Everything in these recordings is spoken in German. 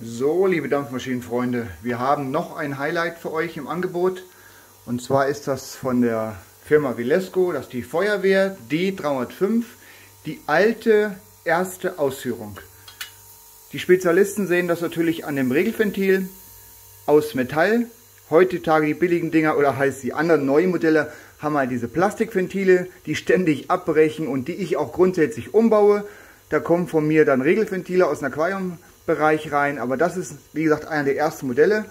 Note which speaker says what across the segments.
Speaker 1: So, liebe Dampfmaschinenfreunde, wir haben noch ein Highlight für euch im Angebot. Und zwar ist das von der Firma Vilesco, das ist die Feuerwehr D305, die alte erste Ausführung. Die Spezialisten sehen das natürlich an dem Regelventil aus Metall. Heutzutage die billigen Dinger oder heißt die anderen neuen Modelle haben halt diese Plastikventile, die ständig abbrechen und die ich auch grundsätzlich umbaue. Da kommen von mir dann Regelventile aus dem Aquariumbereich rein, aber das ist wie gesagt einer der ersten Modelle.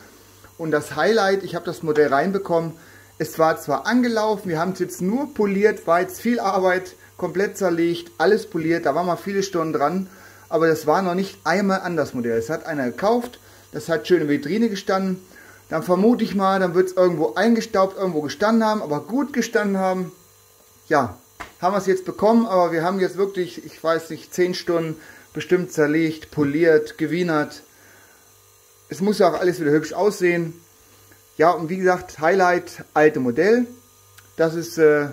Speaker 1: Und das Highlight, ich habe das Modell reinbekommen, es war zwar angelaufen, wir haben es jetzt nur poliert, war jetzt viel Arbeit, komplett zerlegt, alles poliert, da waren mal viele Stunden dran, aber das war noch nicht einmal an das Modell. Es hat einer gekauft, das hat schön in Vitrine gestanden, dann vermute ich mal, dann wird es irgendwo eingestaubt, irgendwo gestanden haben, aber gut gestanden haben. Ja, haben wir es jetzt bekommen, aber wir haben jetzt wirklich, ich weiß nicht, 10 Stunden bestimmt zerlegt, poliert, gewienert. Es muss ja auch alles wieder hübsch aussehen. Ja, und wie gesagt, Highlight, alte Modell. Das ist, äh,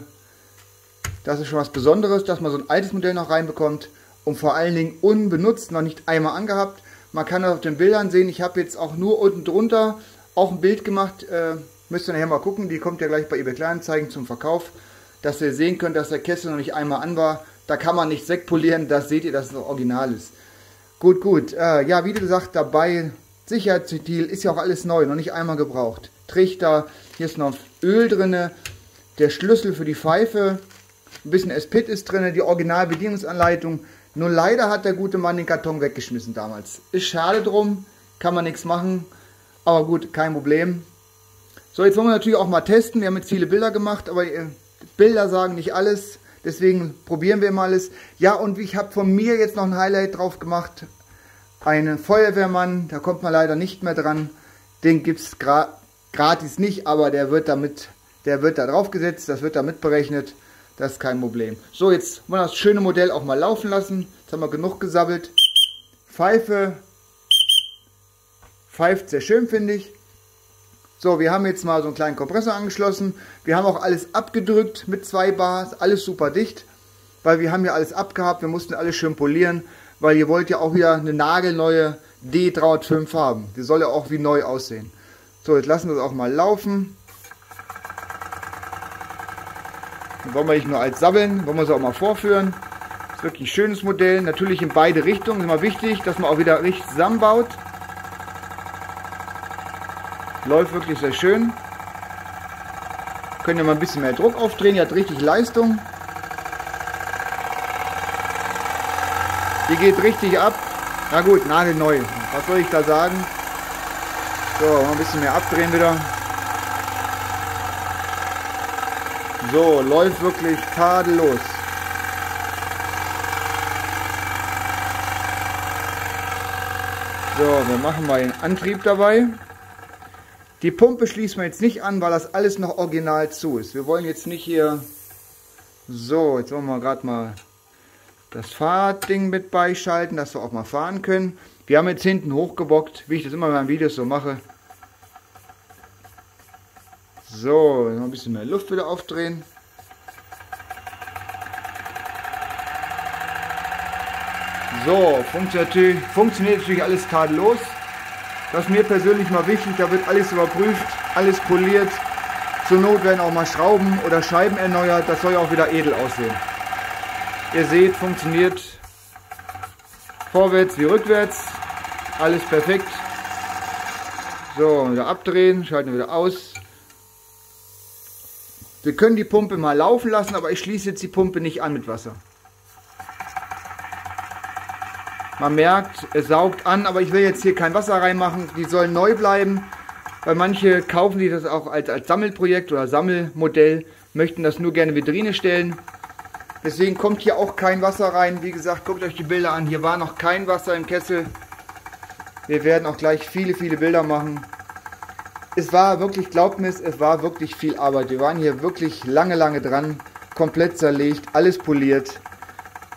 Speaker 1: das ist schon was Besonderes, dass man so ein altes Modell noch reinbekommt. Und vor allen Dingen unbenutzt, noch nicht einmal angehabt. Man kann das auf den Bildern sehen. Ich habe jetzt auch nur unten drunter auch ein Bild gemacht. Äh, müsst ihr nachher mal gucken. Die kommt ja gleich bei eBay Kleinanzeigen zum Verkauf. Dass ihr sehen könnt, dass der Kessel noch nicht einmal an war. Da kann man nicht sekpolieren. Das seht ihr, dass es noch original ist. Gut, gut. Äh, ja, wie gesagt, dabei Sicherheitsventil ist ja auch alles neu, noch nicht einmal gebraucht. Trichter, hier ist noch Öl drin, der Schlüssel für die Pfeife, ein bisschen Espit ist drin, die Originalbedienungsanleitung. Nur leider hat der gute Mann den Karton weggeschmissen damals. Ist schade drum, kann man nichts machen, aber gut, kein Problem. So, jetzt wollen wir natürlich auch mal testen. Wir haben jetzt viele Bilder gemacht, aber äh, Bilder sagen nicht alles. Deswegen probieren wir mal alles. Ja, und ich habe von mir jetzt noch ein Highlight drauf gemacht einen Feuerwehrmann, da kommt man leider nicht mehr dran. Den gibt es gra gratis nicht, aber der wird damit, der wird da drauf gesetzt, das wird da mitberechnet. Das ist kein Problem. So, jetzt wollen wir das schöne Modell auch mal laufen lassen. Jetzt haben wir genug gesabbelt. Pfeife. Pfeift sehr schön, finde ich. So, wir haben jetzt mal so einen kleinen Kompressor angeschlossen. Wir haben auch alles abgedrückt mit zwei Bars. Alles super dicht. Weil wir haben ja alles abgehabt. Wir mussten alles schön polieren weil ihr wollt ja auch wieder eine nagelneue D305 haben. Die soll ja auch wie neu aussehen. So, jetzt lassen wir es auch mal laufen. Dann wollen wir nicht nur als sabbeln, wollen wir es auch mal vorführen. Das ist wirklich ein schönes Modell, natürlich in beide Richtungen. Ist immer wichtig, dass man auch wieder richtig zusammenbaut. Läuft wirklich sehr schön. Können ja mal ein bisschen mehr Druck aufdrehen, die hat richtig Leistung. Die geht richtig ab. Na gut, nagelneu. Was soll ich da sagen? So, mal ein bisschen mehr abdrehen wieder. So, läuft wirklich tadellos. So, wir machen mal den Antrieb dabei. Die Pumpe schließen wir jetzt nicht an, weil das alles noch original zu ist. Wir wollen jetzt nicht hier... So, jetzt wollen wir gerade mal das Fahrding mit beischalten, dass wir auch mal fahren können. Wir haben jetzt hinten hochgebockt, wie ich das immer in meinen Videos so mache. So, noch ein bisschen mehr Luft wieder aufdrehen. So, funktioniert funktioniert natürlich alles tadellos. Das ist mir persönlich mal wichtig, da wird alles überprüft, alles poliert. Zur Not werden auch mal Schrauben oder Scheiben erneuert, das soll ja auch wieder edel aussehen. Ihr seht, funktioniert vorwärts wie rückwärts. Alles perfekt. So, wieder abdrehen, schalten wieder aus. Wir können die Pumpe mal laufen lassen, aber ich schließe jetzt die Pumpe nicht an mit Wasser. Man merkt, es saugt an, aber ich will jetzt hier kein Wasser reinmachen. Die sollen neu bleiben, weil manche kaufen die das auch als, als Sammelprojekt oder Sammelmodell, möchten das nur gerne Vitrine stellen. Deswegen kommt hier auch kein Wasser rein. Wie gesagt, guckt euch die Bilder an. Hier war noch kein Wasser im Kessel. Wir werden auch gleich viele, viele Bilder machen. Es war wirklich, glaubt mir es, es war wirklich viel Arbeit. Wir waren hier wirklich lange, lange dran. Komplett zerlegt, alles poliert.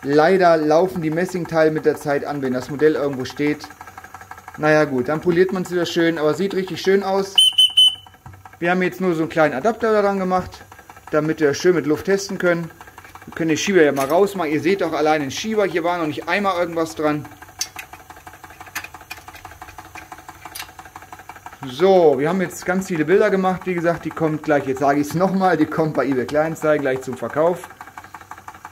Speaker 1: Leider laufen die Messingteile mit der Zeit an, wenn das Modell irgendwo steht. Naja gut, dann poliert man es wieder schön, aber sieht richtig schön aus. Wir haben jetzt nur so einen kleinen Adapter daran gemacht, damit wir schön mit Luft testen können. Wir können den Schieber ja mal rausmachen. Ihr seht auch allein den Schieber. Hier war noch nicht einmal irgendwas dran. So, wir haben jetzt ganz viele Bilder gemacht. Wie gesagt, die kommt gleich, jetzt sage ich es nochmal, die kommt bei eBay Kleinanzeigen gleich zum Verkauf.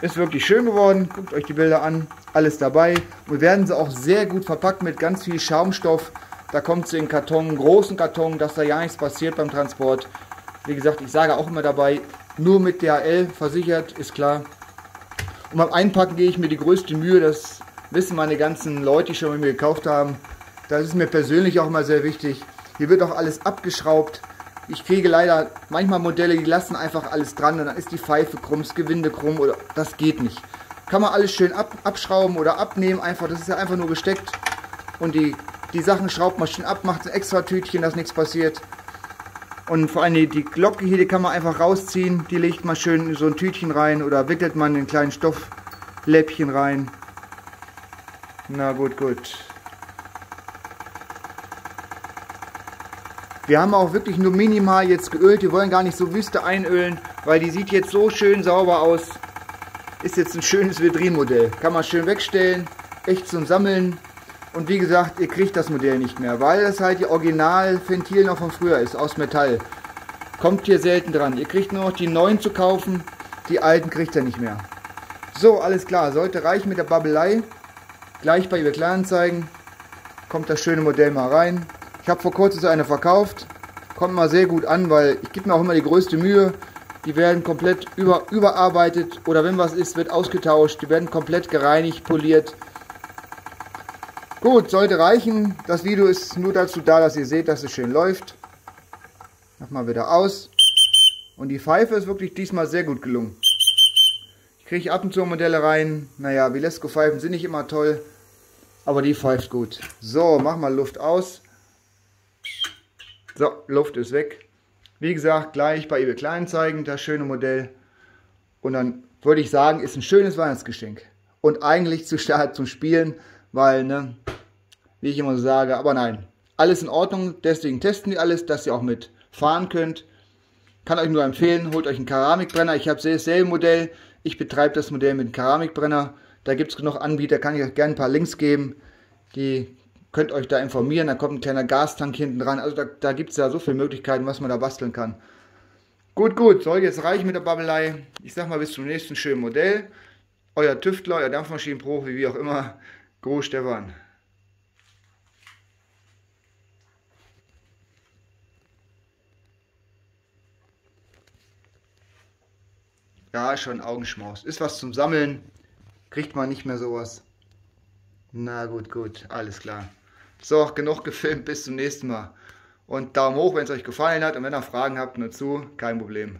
Speaker 1: Ist wirklich schön geworden. Guckt euch die Bilder an. Alles dabei. Wir werden sie auch sehr gut verpackt mit ganz viel Schaumstoff. Da kommt sie in Karton, großen Karton, dass da ja nichts passiert beim Transport. Wie gesagt, ich sage auch immer dabei, nur mit DHL versichert, ist klar. Und beim Einpacken gehe ich mir die größte Mühe, das wissen meine ganzen Leute, die schon mit mir gekauft haben. Das ist mir persönlich auch immer sehr wichtig. Hier wird auch alles abgeschraubt. Ich kriege leider manchmal Modelle, die lassen einfach alles dran und dann ist die Pfeife krumm, das Gewinde krumm oder das geht nicht. Kann man alles schön ab, abschrauben oder abnehmen, einfach, das ist ja einfach nur gesteckt. Und die, die Sachen schraubt man schön ab, macht ein extra Tütchen, dass nichts passiert. Und vor allem die, die Glocke hier, die kann man einfach rausziehen, die legt man schön in so ein Tütchen rein oder wickelt man in ein kleines Stoffläppchen rein. Na gut, gut. Wir haben auch wirklich nur minimal jetzt geölt. Wir wollen gar nicht so Wüste einölen, weil die sieht jetzt so schön sauber aus. Ist jetzt ein schönes Vedrin-Modell. Kann man schön wegstellen, echt zum Sammeln. Und wie gesagt, ihr kriegt das Modell nicht mehr, weil es halt die Original-Ventil noch von früher ist, aus Metall. Kommt hier selten dran. Ihr kriegt nur noch die neuen zu kaufen, die alten kriegt ihr nicht mehr. So, alles klar, sollte reichen mit der Babbelei. Gleich bei eBay Kleinanzeigen kommt das schöne Modell mal rein. Ich habe vor kurzem so eine verkauft. Kommt mal sehr gut an, weil ich gebe mir auch immer die größte Mühe. Die werden komplett über, überarbeitet oder wenn was ist, wird ausgetauscht. Die werden komplett gereinigt, poliert. Gut, sollte reichen. Das Video ist nur dazu da, dass ihr seht, dass es schön läuft. Mach mal wieder aus. Und die Pfeife ist wirklich diesmal sehr gut gelungen. Ich kriege ab und zu Modelle rein. Naja, Vilesco-Pfeifen sind nicht immer toll. Aber die pfeift gut. So, mach mal Luft aus. So, Luft ist weg. Wie gesagt, gleich bei eBay Kleinanzeigen das schöne Modell. Und dann würde ich sagen, ist ein schönes Weihnachtsgeschenk. Und eigentlich zu Start zum Spielen, weil, ne, wie ich immer so sage, aber nein, alles in Ordnung. Deswegen testen wir alles, dass ihr auch mit fahren könnt. Kann euch nur empfehlen, holt euch einen Keramikbrenner. Ich habe dasselbe Modell. Ich betreibe das Modell mit einem Keramikbrenner. Da gibt es genug Anbieter, kann ich euch gerne ein paar Links geben. Die könnt euch da informieren. Da kommt ein kleiner Gastank hinten dran. Also da, da gibt es ja so viele Möglichkeiten, was man da basteln kann. Gut, gut, soll jetzt reichen mit der Babbelei. Ich sag mal bis zum nächsten schönen Modell. Euer Tüftler, euer Dampfmaschinenprofi, wie auch immer, Groß Stefan. Ja, schon Augenschmaus. Ist was zum Sammeln. Kriegt man nicht mehr sowas. Na gut, gut, alles klar. So, genug gefilmt, bis zum nächsten Mal. Und Daumen hoch, wenn es euch gefallen hat und wenn ihr Fragen habt, nur zu, kein Problem.